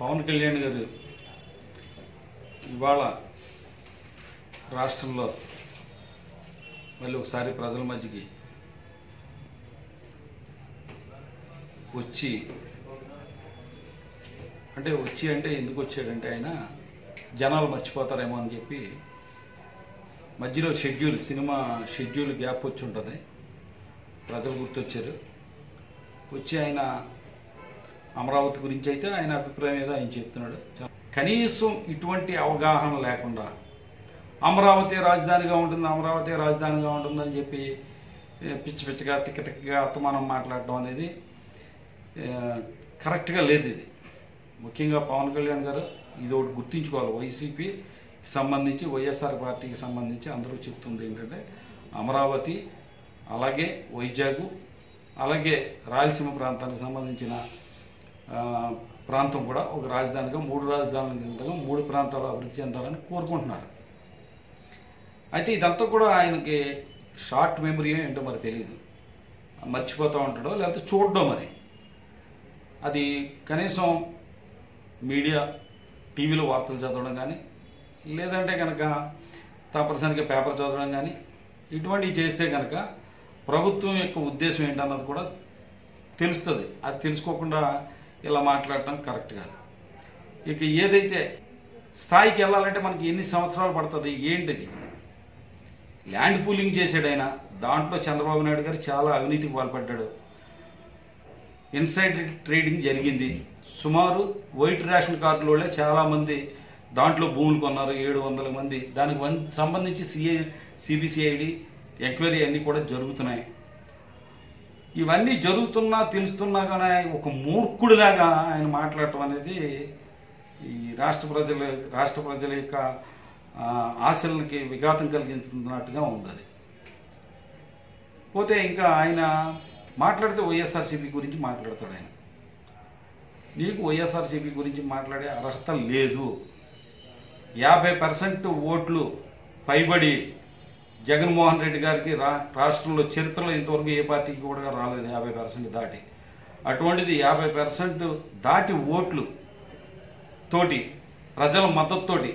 పవన్ కళ్యాణ్ గారు ఇవాళ రాష్ట్రంలో మళ్ళీ ఒకసారి ప్రజల మధ్యకి వచ్చి అంటే వచ్చి అంటే ఎందుకు వచ్చాడంటే ఆయన జనాలు మర్చిపోతారేమో అని చెప్పి మధ్యలో షెడ్యూల్ సినిమా షెడ్యూల్ గ్యాప్ వచ్చి ఉంటుంది. ప్రజలు గుర్తొచ్చారు. వచ్చి ఆయన అమరావతి గురించి అయితే ఆయన అభిప్రాయం ఏదో ఆయన చెప్తున్నాడు. కనీసం ఇటువంటి అవగాహన లేకుండా అమరావతి రాజధానిగా ఉంటుంది అమరావతి రాజధానిగా ఉంటుందని చెప్పి పిచ్చి పిచ్చిగా తిక్క తిక్కగా అత్తమానం మాట్లాడడం అనేది కరెక్ట్గా లేదు ఇది. ముఖ్యంగా పవన్ కళ్యాణ్ గారు ఇది ఒకటి గుర్తుంచుకోవాలి. వైసీపీ సంబంధించి వైఎస్ఆర్ పార్టీకి సంబంధించి అందరూ చెప్తుంది ఏంటంటే అమరావతి అలాగే వైజాగ్ అలాగే రాయలసీమ ప్రాంతానికి సంబంధించిన ప్రాంతం కూడా ఒక రాజధానిగా మూడు రాజధానుల కిందగా మూడు ప్రాంతాలు అభివృద్ధి చెందాలని కోరుకుంటున్నారు. అయితే ఇదంతా కూడా ఆయనకి షార్ట్ మెమరీ ఏంటో మరి తెలియదు మర్చిపోతూ ఉంటాడో లేకపోతే చూడడం మరి. అది కనీసం మీడియా టీవీలో వార్తలు చదవడం కానీ లేదంటే కనుక తప్పనిసరిగా పేపర్ చదవడం కానీ ఇటువంటివి చేస్తే కనుక ప్రభుత్వం యొక్క ఉద్దేశం ఏంటన్నది కూడా తెలుస్తుంది. అది తెలుసుకోకుండా ఇలా మాట్లాడటం కరెక్ట్ కాదు. ఇక ఏదైతే స్థాయికి వెళ్ళాలంటే మనకి ఎన్ని సంవత్సరాలు పడుతుంది ఏంటిది? ల్యాండ్ పూలింగ్ చేసాడు ఆయన. దాంట్లో చంద్రబాబు నాయుడు గారు చాలా అవినీతికి పాల్పడ్డాడు. ఇన్సైడ్ ట్రేడింగ్ జరిగింది. సుమారు వైట్ రేషన్ కార్డుల వాళ్ళే చాలామంది దాంట్లో భూములు కొన్నారు ఏడు వందల మంది. దానికి సంబంధించి సిఐ సిబిసిఐడి ఎంక్వైరీ అన్నీ కూడా జరుగుతున్నాయి. ఇవన్నీ జరుగుతున్నా తెలుస్తున్నా కానీ ఒక మూర్ఖుడిలాగా ఆయన మాట్లాడటం అనేది ఈ రాష్ట్ర ప్రజల రాష్ట్ర ప్రజల యొక్క ఆశలకి విఘాతం కలిగించుతున్నట్టుగా ఉంది పోతే ఇంకా ఆయన మాట్లాడితే వైఎస్ఆర్సీపీ గురించి మాట్లాడతాడు ఆయన. నీకు వైఎస్ఆర్సీపీ గురించి మాట్లాడే అర్హత లేదు. యాభై పర్సెంట్ ఓట్లు పైబడి జగన్మోహన్ రెడ్డి గారికి రా రాష్ట్రంలో చరిత్రలో ఇంతవరకు ఏ పార్టీకి కూడా రాలేదు యాభై పర్సెంట్ దాటి. అటువంటిది యాభై పర్సెంట్ దాటి ఓట్లు తోటి ప్రజల మద్దతుతోటి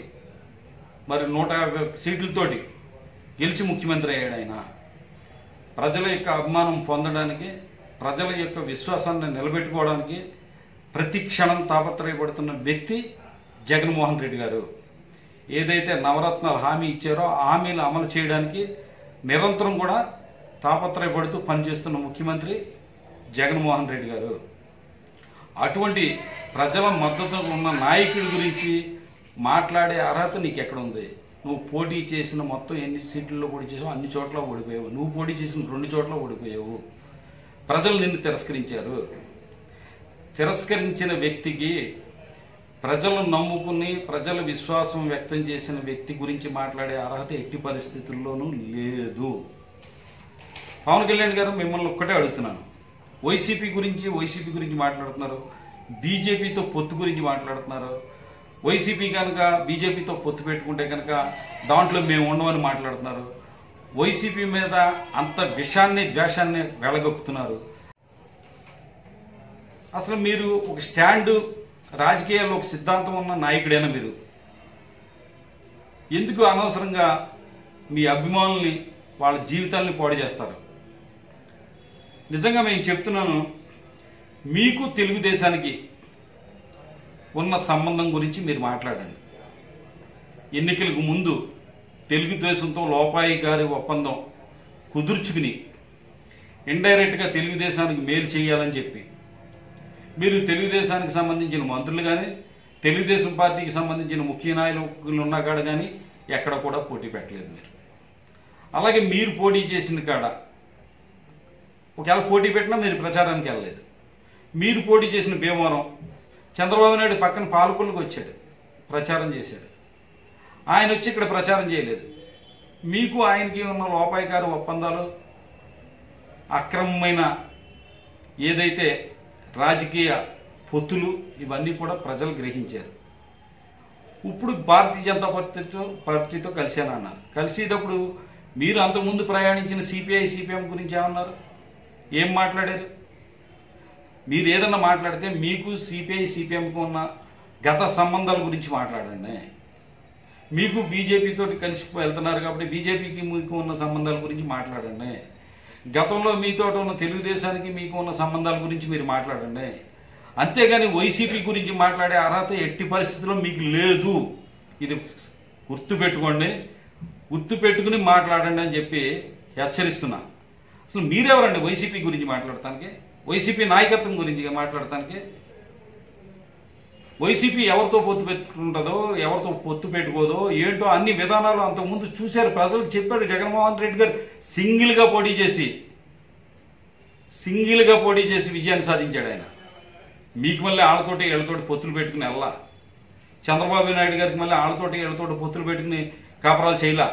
మరి నూట యాభై సీట్లతోటి గెలిచి ముఖ్యమంత్రి అయ్యాడు ఆయన ప్రజల యొక్క అభిమానం పొందడానికి ప్రజల యొక్క విశ్వాసాన్ని నిలబెట్టుకోవడానికి ప్రతి క్షణం తాపత్రయపడుతున్న వ్యక్తి జగన్మోహన్ రెడ్డి గారు. ఏదైతే నవరత్నాలు హామీ ఇచ్చారో హామీలు అమలు చేయడానికి నిరంతరం కూడా తాపత్రయపడుతూ పనిచేస్తున్న ముఖ్యమంత్రి జగన్మోహన్ రెడ్డి గారు. అటువంటి ప్రజల మద్దతు ఉన్న నాయకుడి గురించి మాట్లాడే అర్హత నీకు ఎక్కడ ఉంది నువ్వు పోటీ చేసిన మొత్తం ఎన్ని సీట్లలో పోటీ చేసావు అన్ని చోట్ల ఓడిపోయావు. నువ్వు పోటీ చేసిన రెండు చోట్ల ఓడిపోయావు. ప్రజలు నిన్ను తిరస్కరించారు. తిరస్కరించిన వ్యక్తికి ప్రజలు నమ్ముకుని ప్రజల విశ్వాసం వ్యక్తం చేసిన వ్యక్తి గురించి మాట్లాడే అర్హత ఎట్టి పరిస్థితుల్లోనూ లేదు. పవన్ కళ్యాణ్ గారు మిమ్మల్ని ఒక్కటే అడుగుతున్నాను. వైసీపీ గురించి వైసీపీ గురించి మాట్లాడుతున్నారు. బీజేపీతో పొత్తు గురించి మాట్లాడుతున్నారు. వైసీపీ కనుక బీజేపీతో పొత్తు పెట్టుకుంటే కనుక దాంట్లో మేము ఉండమని మాట్లాడుతున్నారు. వైసీపీ మీద అంత విషాన్ని ద్వేషాన్ని వెలగొక్కుతున్నారు. అసలు మీరు ఒక స్టాండు రాజకీయాల్లో ఒక సిద్ధాంతం ఉన్న నాయకుడైనా మీరు. ఎందుకు అనవసరంగా మీ అభిమానుల్ని వాళ్ళ జీవితాల్ని పాడు చేస్తారు? నిజంగా మేము చెప్తున్నాను మీకు తెలుగుదేశానికి ఉన్న సంబంధం గురించి మీరు మాట్లాడండి. ఎన్నికలకు ముందు తెలుగుదేశంతో లోపాయి గారి ఒప్పందం కుదుర్చుకుని ఇండైరెక్ట్గా తెలుగుదేశానికి మేలు చేయాలని చెప్పి మీరు తెలుగుదేశానికి సంబంధించిన మంత్రులు కానీ తెలుగుదేశం పార్టీకి సంబంధించిన ముఖ్య నాయకులు ఉన్న కాడ కానీ ఎక్కడ కూడా పోటీ పెట్టలేదు మీరు. అలాగే మీరు పోటీ చేసిన కాడ ఒకవేళ పోటీ పెట్టినా మీరు ప్రచారానికి వెళ్ళలేదు. మీరు పోటీ చేసిన భీమవరం చంద్రబాబు నాయుడు పక్కన పాలకొల్లుకు వచ్చాడు ప్రచారం చేశాడు. ఆయన వచ్చి ఇక్కడ ప్రచారం చేయలేదు. మీకు ఆయనకి ఉన్న లోపాయకారు ఒప్పందాలు అక్రమమైన ఏదైతే రాజకీయ పొత్తులు ఇవన్నీ కూడా ప్రజలు గ్రహించారు. ఇప్పుడు భారతీయ జనతా పార్టీతో పార్టీతో కలిశానన్నారు కలిసేటప్పుడు మీరు అంతకుముందు ప్రయాణించిన సిపిఐ సిపిఎం గురించి ఏమన్నారు? ఏం మాట్లాడారు? మీరు ఏదన్నా మాట్లాడితే మీకు సిపిఐ సిపిఎంకు ఉన్న గత సంబంధాల గురించి మాట్లాడండి. మీకు బీజేపీతో కలిసి వెళ్తున్నారు కాబట్టి బీజేపీకి మీకు ఉన్న సంబంధాల గురించి మాట్లాడండి. గతంలో మీతో ఉన్న తెలుగుదేశానికి మీకు ఉన్న సంబంధాల గురించి మీరు మాట్లాడండి. అంతేగాని వైసీపీ గురించి మాట్లాడే అర్హత ఎట్టి పరిస్థితుల్లో మీకు లేదు. ఇది గుర్తు పెట్టుకోండి. గుర్తు పెట్టుకుని మాట్లాడండి అని చెప్పి హెచ్చరిస్తున్నా. అసలు మీరెవరండి వైసీపీ గురించి మాట్లాడటానికి? వైసీపీ నాయకత్వం గురించి మాట్లాడటానికి? వైసీపీ ఎవరితో పొత్తు పెట్టుకుంటుందో ఎవరితో పొత్తు పెట్టుకోదో ఏంటో అన్ని విధానాలు అంతకుముందు చూశారు. ప్రజలకు చెప్పాడు జగన్మోహన్ రెడ్డి గారు సింగిల్గా పోటీ చేసి సింగిల్గా పోటీ చేసి విజయాన్ని సాధించాడు ఆయన. మీకు మళ్ళీ ఆడతోటి వీళ్ళతోటి పొత్తులు పెట్టుకుని వెళ్ళా చంద్రబాబు నాయుడు గారికి మళ్ళీ ఆడతోటి వీళ్ళతోటి పొత్తులు పెట్టుకుని కాపురాలు చేయలా?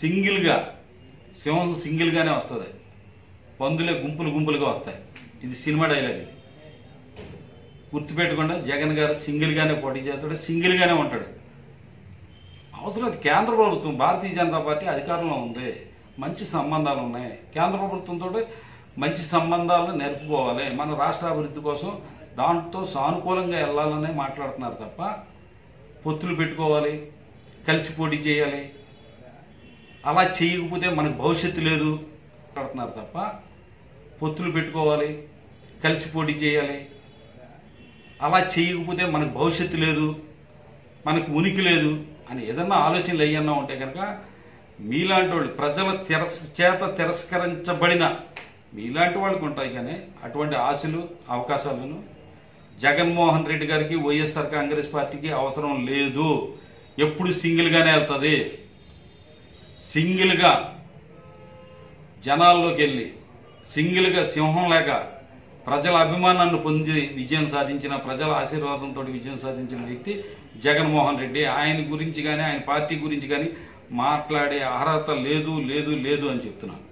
సింగిల్గా సింహం సింగిల్గానే వస్తుంది. పందులే గుంపులు గుంపులుగా వస్తాయి. ఇది సినిమా డైలాగ్ ఇది. గుర్తుపెట్టుకోండి జగన్ గారు సింగిల్గానే పోటీ చేస్తాడు సింగిల్గానే ఉంటాడు. అవసరం అది కేంద్ర ప్రభుత్వం భారతీయ జనతా పార్టీ అధికారంలో ఉంది మంచి సంబంధాలు ఉన్నాయి. కేంద్ర ప్రభుత్వంతో మంచి సంబంధాలను నేర్పుకోవాలి. మన రాష్ట్ర అభివృద్ధి కోసం దాంతో సానుకూలంగా వెళ్ళాలనే మాట్లాడుతున్నారు తప్ప పొత్తులు పెట్టుకోవాలి కలిసి పోటీ చేయాలి. అలా చేయకపోతే మనకు భవిష్యత్తు లేదు మాట్లాడుతున్నారు తప్ప పొత్తులు పెట్టుకోవాలి కలిసి పోటీ చేయాలి. అలా చేయకపోతే మనకు భవిష్యత్తు లేదు మనకు ఉనికి లేదు అని ఏదన్నా ఆలోచనలు అయ్యన్నా ఉంటే కనుక మీలాంటి వాళ్ళు ప్రజల తిరస్ చేత తిరస్కరించబడిన మీలాంటి వాళ్ళకి ఉంటాయి కానీ అటువంటి ఆశలు అవకాశాలను జగన్మోహన్ రెడ్డి గారికి వైఎస్ఆర్ కాంగ్రెస్ పార్టీకి అవసరం లేదు. ఎప్పుడు సింగిల్గానే వెళ్తుంది. సింగిల్గా జనాల్లోకి వెళ్ళి సింగిల్గా సింహం లేక ప్రజల అభిమానాన్ని పొంది విజయం సాధించిన ప్రజల ఆశీర్వాదంతో విజయం సాధించిన వ్యక్తి జగన్మోహన్ రెడ్డి. ఆయన గురించి కానీ ఆయన పార్టీ గురించి కానీ మాట్లాడే అర్హత లేదు లేదు లేదు అని చెప్తున్నాను.